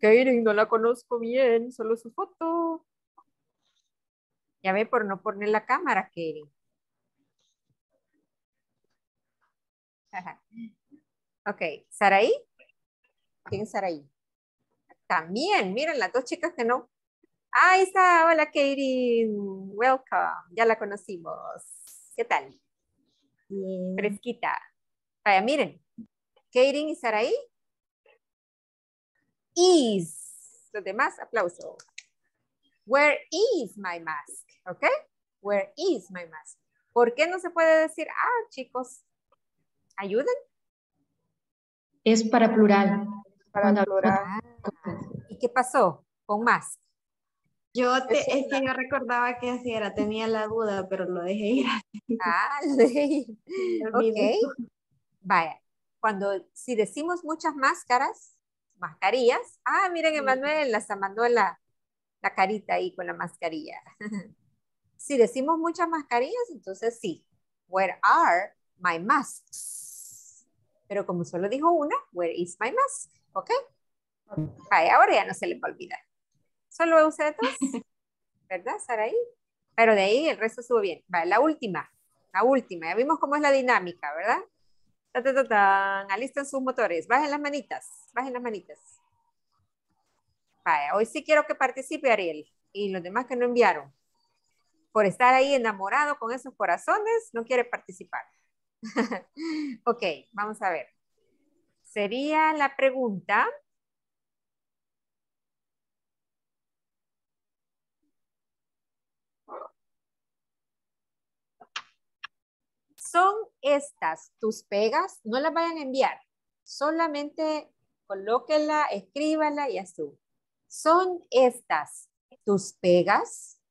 Karin, no la conozco bien, solo su foto. Ya ve por no poner la cámara, Karin. ok, Saraí. ¿Quién es Saraí? También, miren, las dos chicas que no. Ahí está, hola Karin, welcome, ya la conocimos. ¿Qué tal? Fresquita. Vaya, miren, Karin y Saraí. Is. Los demás, aplauso. Where is my mask? ¿Ok? Where is my mask? ¿Por qué no se puede decir, ah, chicos, ayuden? Es para plural. Para plural. ¿Y qué pasó con mask? Yo te, es que yo recordaba que así era, tenía la duda, pero lo dejé ir. Ah, lo dejé ir. Ok. Vaya, cuando si decimos muchas máscaras, mascarillas, ah, miren, Emanuel, las mandó la, la carita ahí con la mascarilla. si decimos muchas mascarillas, entonces sí. Where are my masks? Pero como solo dijo una, where is my mask? ¿Ok? Vaya, ahora ya no se le va a olvidar. Solo usé dos, ¿verdad, Saraí? Pero de ahí el resto estuvo bien. Vale, la última, la última. Ya vimos cómo es la dinámica, ¿verdad? Ta, ta, ta, ta. Alisten sus motores. Bajen las manitas. Bajen las manitas. Hoy sí quiero que participe Ariel y los demás que no enviaron. Por estar ahí enamorado con esos corazones, no quiere participar. ok, vamos a ver. Sería la pregunta. ¿Son estas tus pegas? No las vayan a enviar. Solamente colóquela, escríbala y así. ¿Son estas tus pegas?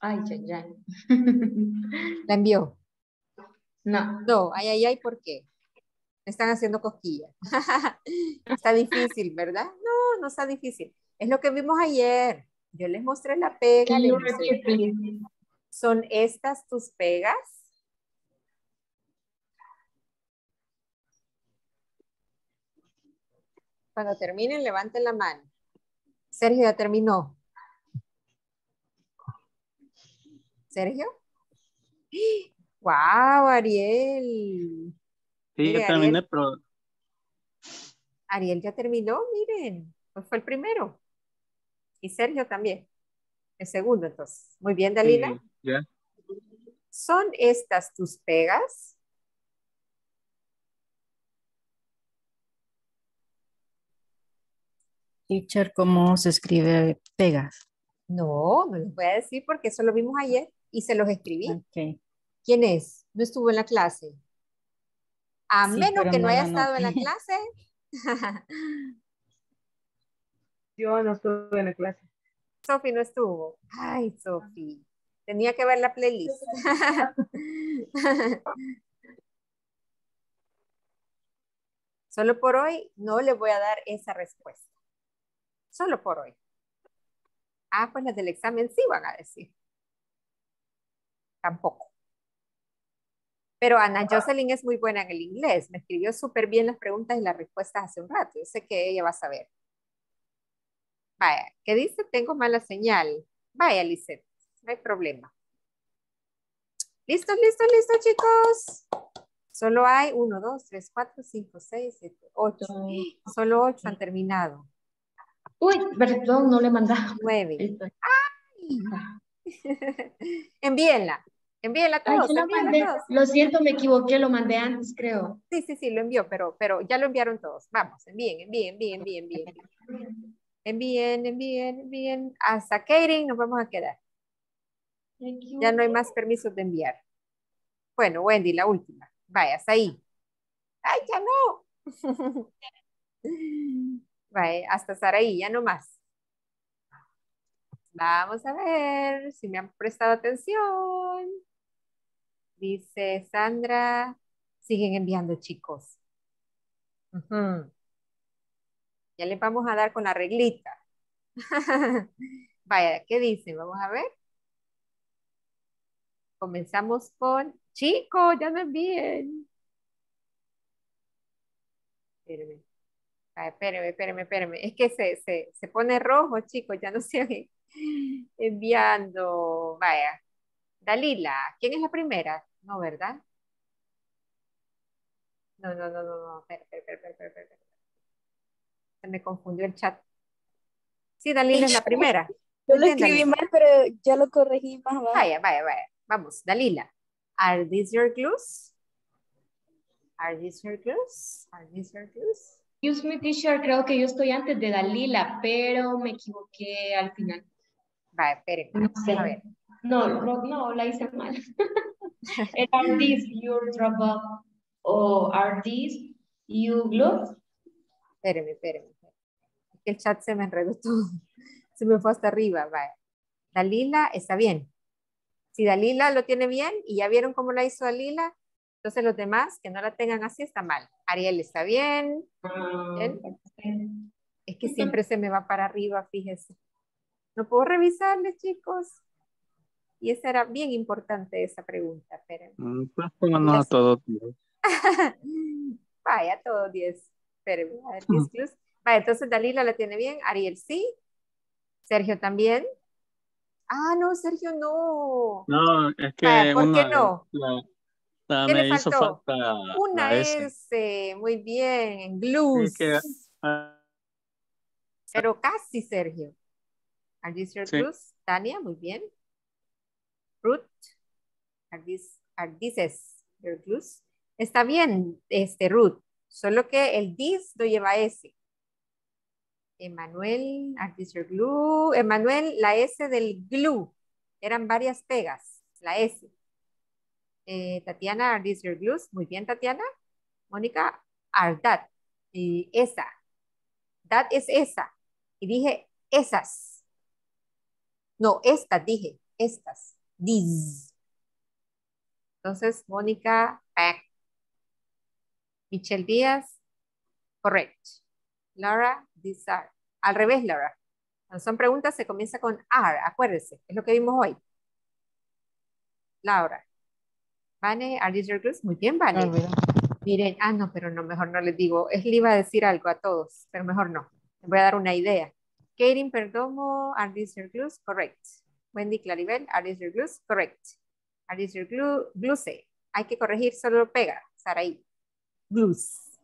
Ay, ya, ya. ¿La envió? No. No, ay, ay, ay, ¿por qué? Me están haciendo cosquillas. está difícil, ¿verdad? No, no está difícil. Es lo que vimos ayer. Yo les mostré la pega. ¿Son estas tus pegas? Cuando terminen, levanten la mano. Sergio ya terminó. ¿Sergio? ¡Wow, Ariel! Sí, Mire, ya terminé, pero Ariel ya terminó, miren. Pues fue el primero. Y Sergio también. El segundo, entonces. Muy bien, Dalila. sí, ya. ¿Son estas tus pegas? Teacher, ¿cómo se escribe pegas? No, no les voy a decir porque eso lo vimos ayer y se los escribí. ¿Quién es? No estuvo en la clase. A Sí, menos que no, no haya estado en la clase. Yo no estuve en la clase. Sofi no estuvo. Ay, Sofi. Tenía que ver la playlist. Solo por hoy no le voy a dar esa respuesta. Solo por hoy. Ah, pues las del examen sí van a decir. Tampoco. Pero Ana Jocelyn es muy buena en el inglés. Me escribió súper bien las preguntas y las respuestas hace un rato. Yo sé que ella va a saber. Vaya, ¿qué dice? Tengo mala señal. Vaya, Lisette, no hay problema. ¿Listos, listos, listos, chicos? Solo hay 1, 2, 3, 4, 5, 6, 7, 8. Solo 8 han terminado. Uy, perdón, no le mandaba. 9. ¡Ay! envíenla. Envíenla Ay, todos. yo lo envíenla mandé. todos. Lo siento, me equivoqué, lo mandé antes, creo. Sí, sí, sí, lo envió, pero, pero ya lo enviaron todos. Vamos, envíen, envíen, envíen, envíen, envíen. Envíen, envíen, envíen. Hasta Katie nos vamos a quedar. Ya no hay más permisos de enviar. Bueno, Wendy, la última. Vaya, hasta ahí. ¡Ay, ya no! Vaya, hasta Saraí, ya no más. Vamos a ver si me han prestado atención. Dice Sandra, siguen enviando chicos. Ya le vamos a dar con la reglita. Vaya, ¿qué dicen? Vamos a ver. Comenzamos con chicos, ya me envíen. Espérenme. Ay, espérenme, espérenme, espérenme. Es que se, se, se pone rojo, chicos, ya no se enviando. Vaya. Dalila, ¿quién es la primera? No, ¿verdad? No, no, no, no, no. Espera, espera, espera, espera, espera. Se me confundió el chat. Sí, Dalila es la primera. Yo lo escribí mal, pero ya lo corregí más abajo. Vaya, vaya, vaya. Vamos, Dalila. Are these your clues? Are these your clues? Are these your clues? Excuse me, teacher, creo que yo estoy antes de Dalila, pero me equivoqué al final. Vaya, esperen. No sé. a ver. No, no, no, la hice mal. are these your drop off o are these you gloves? Espérenme, espérenme. espérenme. Es que el chat se me enredó todo. Se me fue hasta arriba. Vaya. Dalila está bien. Si Dalila lo tiene bien y ya vieron cómo la hizo Dalila, entonces los demás que no la tengan así está mal. Ariel está bien. ¿Bien? Es que siempre se me va para arriba, fíjese. No puedo revisarle, chicos. Y esa era bien importante esa pregunta. Espérenme. Mm, Pues pónganos a todos. tío. Vaya, todo 10. Espérenme, a ver, 10 clues. Vaya, entonces Dalila la tiene bien, Ariel sí, Sergio también. Ah, no, Sergio no. No, es que Vaya, ¿por qué no? la- falta Una S. S, muy bien, en glues. ah, Pero casi, Sergio. Are these your Sí. Tania, muy bien. Ruth, are these, are these your? Está bien, este, Ruth, solo que el this lo lleva S. Emanuel, are these your glue? Emanuel, la S del glue. Eran varias pegas, la S. Eh, Tatiana, are these your glues? Muy bien, Tatiana. Mónica, are that. Y esa. That es esa. Y dije, esas. No, estas dije, estas. These. Entonces, Mónica, back. Michelle Díaz, correct. Laura, these are. Al revés, Laura. Cuando son preguntas, se comienza con are, acuérdese, es lo que vimos hoy. Laura. Vane, are these your clues? Muy bien, Vane. Miren, ah, no, pero no, mejor no les digo. Es le iba a decir algo a todos, pero mejor no. Les voy a dar una idea. Karin Perdomo, are these your clues? Correct. Wendy Claribel, are these your clues? Correct. Are these your glue? Gluse. Hay que corregir, solo pega. Saraí. Glues.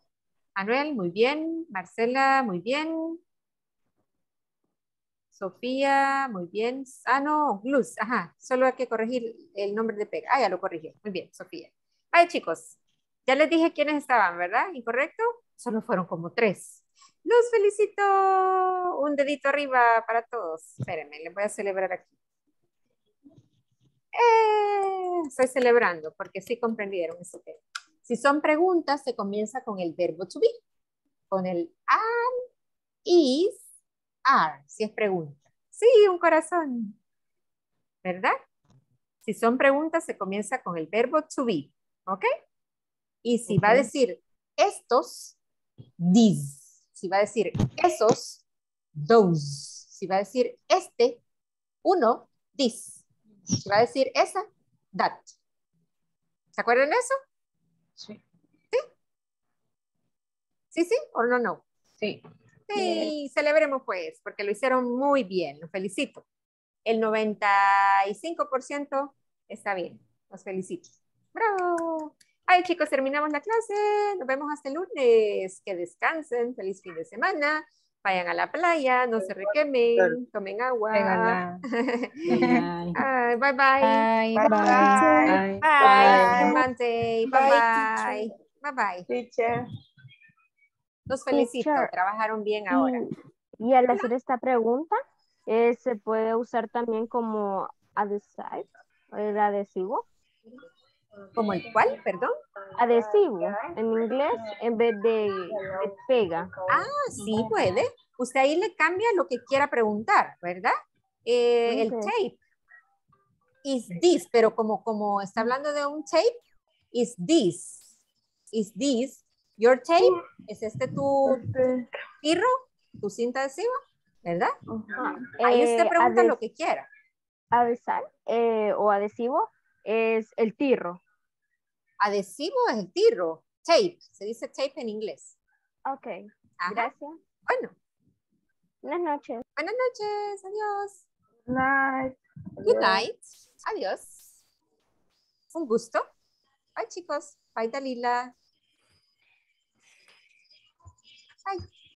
Anuel, muy bien. Marcela, muy bien. Sofía, muy bien. Ah, no, glues. Ajá, solo hay que corregir el nombre de pega. Ah, ya lo corrigió. Muy bien, Sofía. Ay, chicos, ya les dije quiénes estaban, ¿verdad? ¿Incorrecto? Solo fueron como tres. Los felicito. Un dedito arriba para todos. Espérenme, les voy a celebrar aquí. Eh, estoy celebrando porque sí comprendieron ese tema. Si son preguntas, se comienza con el verbo to be, con el am, is, are, si es pregunta. Sí, un corazón. ¿Verdad? Si son preguntas, se comienza con el verbo to be. ¿Ok? Y si va a decir estos, these. Si va a decir esos, those. Si va a decir este, uno, this. Si va a decir esa, that. ¿Se acuerdan de eso? Sí. ¿Sí? ¿Sí, sí o no, no? Sí. Sí, celebremos pues, porque lo hicieron muy bien, los felicito. El 95% está bien, los felicito. ¡Bravo! Ay, chicos, terminamos la clase. Nos vemos hasta el lunes. Que descansen. Feliz fin de semana. Vayan a la playa, no se requemen, tomen agua. Ay, bye bye. Bye, Bye. bye. Bye. Bye. Bye Bye, bye. Bye bye. Los felicito. Teacher. Trabajaron bien ahora. Y, y al hacer esta pregunta, eh, se puede usar también como adhesive, el adhesivo. ¿Como el cuál, perdón? Adhesivo. En inglés, en vez de, de pega. Ah, sí puede. Usted ahí le cambia lo que quiera preguntar, ¿verdad? Eh, El tape. Is this, pero como, como está hablando de un tape, is this. Is this your tape? ¿Es este tu tirro? ¿Tu cinta adhesiva? ¿Verdad? Ahí usted Eh, pregunta lo que quiera. Adhesal eh, o adhesivo es el tirro. Adhesivo es el tirro. Tape. Se dice tape en inglés. Ok, Ajá. gracias. Bueno, Buenas noches. buenas noches. Adiós. Night. Good night. Adiós. Un gusto. Bye, chicos. Bye, Dalila. Bye.